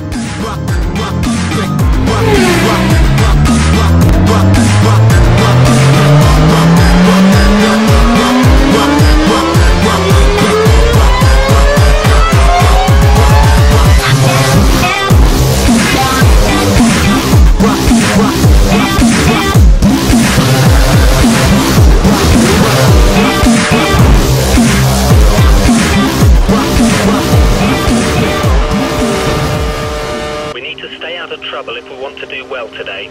We want to do well today.